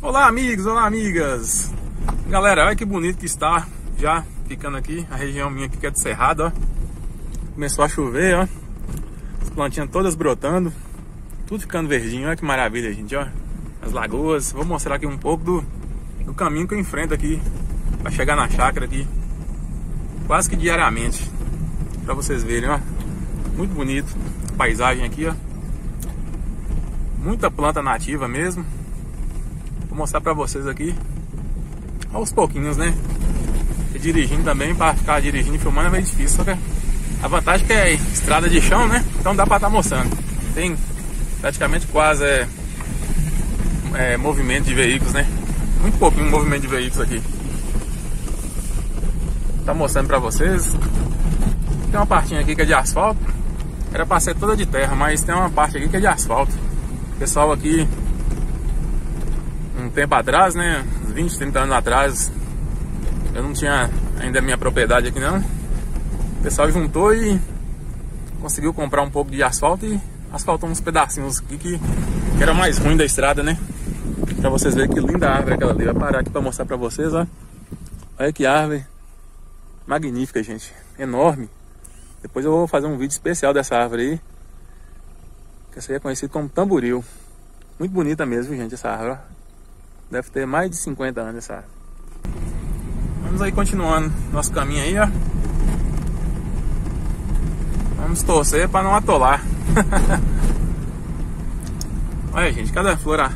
Olá amigos, olá amigas. Galera, olha que bonito que está Já ficando aqui, a região minha aqui que é de Cerrado, ó. Começou a chover, ó. As plantinhas todas brotando Tudo ficando verdinho, olha que maravilha, gente, ó. As lagoas, vou mostrar aqui um pouco do, do caminho que eu enfrento aqui Pra chegar na chácara aqui Quase que diariamente Pra vocês verem, ó. Muito bonito Paisagem aqui, ó. Muita planta nativa mesmo mostrar pra vocês aqui aos pouquinhos, né? E dirigindo também, pra ficar dirigindo e filmando é meio difícil, só que a vantagem é que é estrada de chão, né? Então dá pra estar tá mostrando. Tem praticamente quase é, é, movimento de veículos, né? Muito pouquinho movimento de veículos aqui. Tá mostrando pra vocês. Tem uma partinha aqui que é de asfalto. Era pra ser toda de terra, mas tem uma parte aqui que é de asfalto. O pessoal aqui um tempo atrás, né? 20, 30 anos atrás, eu não tinha ainda minha propriedade aqui não. O pessoal juntou e conseguiu comprar um pouco de asfalto e asfaltou uns pedacinhos aqui que, que era mais ruim da estrada, né? Pra vocês verem que linda árvore aquela ali. Vai parar aqui pra mostrar pra vocês, ó. Olha que árvore magnífica, gente. Enorme. Depois eu vou fazer um vídeo especial dessa árvore aí. Que essa aí é conhecida como tamboril. Muito bonita mesmo, gente, essa árvore. Deve ter mais de 50 anos essa árvore. Vamos aí continuando nosso caminho aí, ó. Vamos torcer para não atolar. Olha, gente, cada flora,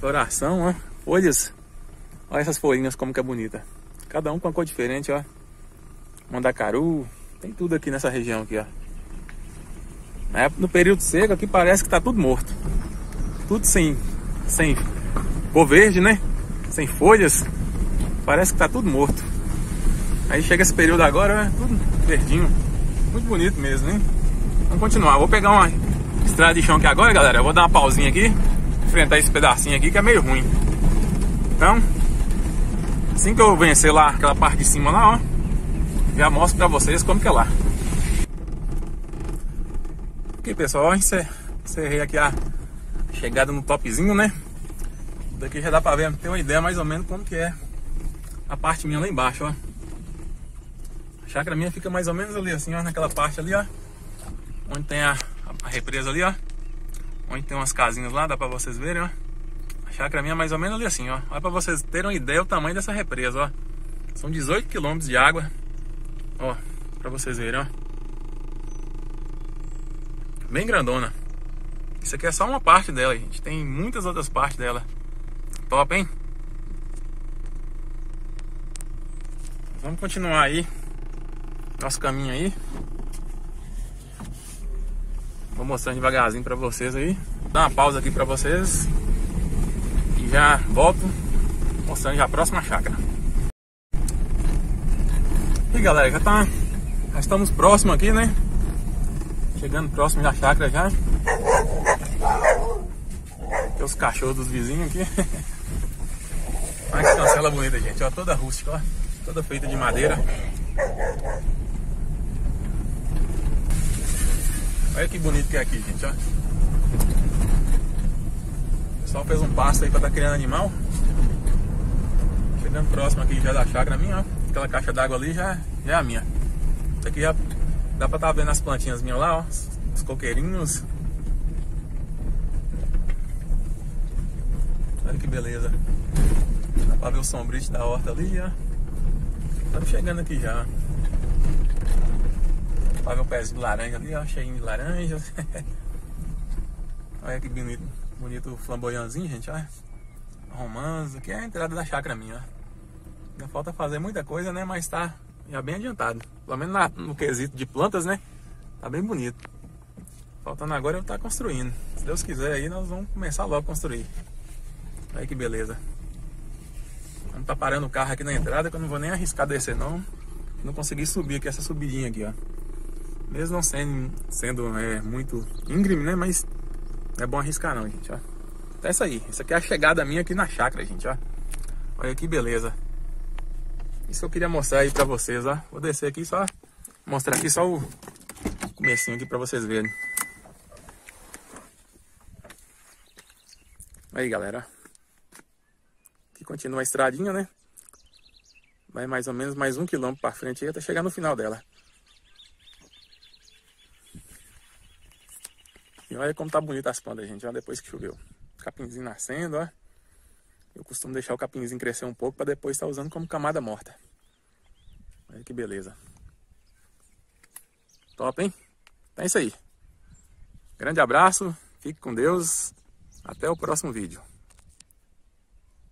floração, ó, folhas. Olha essas folhinhas como que é bonita. Cada um com uma cor diferente, ó. Mandacaru, tem tudo aqui nessa região aqui, ó. No período seco aqui parece que tá tudo morto. Tudo sem, sem cor verde, né? Sem folhas. Parece que tá tudo morto. Aí chega esse período agora, né? Tudo verdinho. Muito bonito mesmo, hein? Vamos continuar. Vou pegar uma estrada de chão aqui agora, galera. Eu vou dar uma pausinha aqui. Enfrentar esse pedacinho aqui que é meio ruim. Então, assim que eu vencer lá aquela parte de cima lá, ó. Já mostro pra vocês como que é lá. Ok, pessoal. Encerrei aqui a chegada no topzinho, né? Daqui já dá pra ver, ter uma ideia mais ou menos como que é a parte minha lá embaixo, ó. A chácara minha fica mais ou menos ali, assim, ó, naquela parte ali, ó. Onde tem a, a represa ali, ó. Onde tem umas casinhas lá, dá pra vocês verem, ó. A chácara minha é mais ou menos ali assim, ó. Olha pra vocês terem uma ideia do tamanho dessa represa, ó. São 18 quilômetros de água. Ó, pra vocês verem, ó. Bem grandona. Isso aqui é só uma parte dela, gente. Tem muitas outras partes dela. Top, hein? Vamos continuar aí nosso caminho aí. Vou mostrando devagarzinho para vocês aí. Dá uma pausa aqui para vocês e já volto mostrando já a próxima chácara. E galera, já tá já estamos próximo aqui, né? Chegando próximo da chácara já. Tem os cachorros dos vizinhos aqui. Olha que cancela bonita, gente. Ó, toda rústica, ó. Toda feita de madeira. Olha que bonito que é aqui, gente, ó. O pessoal fez um pasto aí pra estar tá criando animal. Chegando próximo aqui já da chácara minha, ó. Aquela caixa d'água ali já, já é a minha. Isso aqui já dá pra estar tá vendo as plantinhas minhas lá, ó. Os coqueirinhos. Olha que beleza. Pra ver o sombrite da horta ali, ó. Estamos chegando aqui já. Pra ver o pezinho de laranja ali, ó. Cheinho de laranjas. Olha que bonito. Bonito flamboyanzinho, gente, ó. Romance. Aqui é a entrada da chácara minha, ó. Ainda falta fazer muita coisa, né? Mas tá já bem adiantado. Pelo menos na, no quesito de plantas, né? Tá bem bonito. Faltando agora eu estar tá construindo. Se Deus quiser aí, nós vamos começar logo a construir. Olha que beleza. Vamos tá parando o carro aqui na entrada que eu não vou nem arriscar descer não. Não consegui subir aqui essa subidinha aqui, ó. Mesmo não sendo, sendo é, muito íngreme, né? Mas é bom arriscar não, gente, ó. Então é isso aí. Isso aqui é a chegada minha aqui na chácara, gente, ó. Olha que beleza. Isso eu queria mostrar aí pra vocês, ó. Vou descer aqui só, mostrar aqui só o comecinho aqui pra vocês verem. Aí, galera. Continua a estradinha, né? Vai mais ou menos mais um quilômetro para frente aí até chegar no final dela. E olha como tá bonita as plantas, gente, ó, depois que choveu. Capinzinho nascendo, ó. Eu costumo deixar o capinzinho crescer um pouco para depois estar tá usando como camada morta. Olha que beleza. Top, hein? Então é isso aí. Grande abraço, fique com Deus. Até o próximo vídeo.